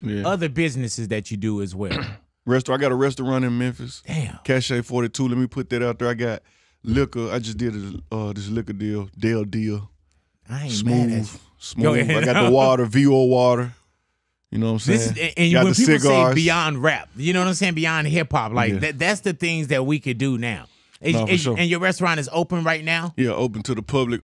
Yeah. other businesses that you do as well. Restaurant. I got a restaurant in Memphis. Damn. Cache 42. Let me put that out there. I got liquor. I just did a, uh, this liquor deal. Dale deal. I ain't mad at Smooth. Smooth. I got the water, VO water. You know what I'm saying? This is, and- you when people cigars. say beyond rap, you know what I'm saying? Beyond hip hop, like Yeah. that, that's the things that we could do now. Is- No, for sure. And your restaurant is open right now. Yeah, open to the public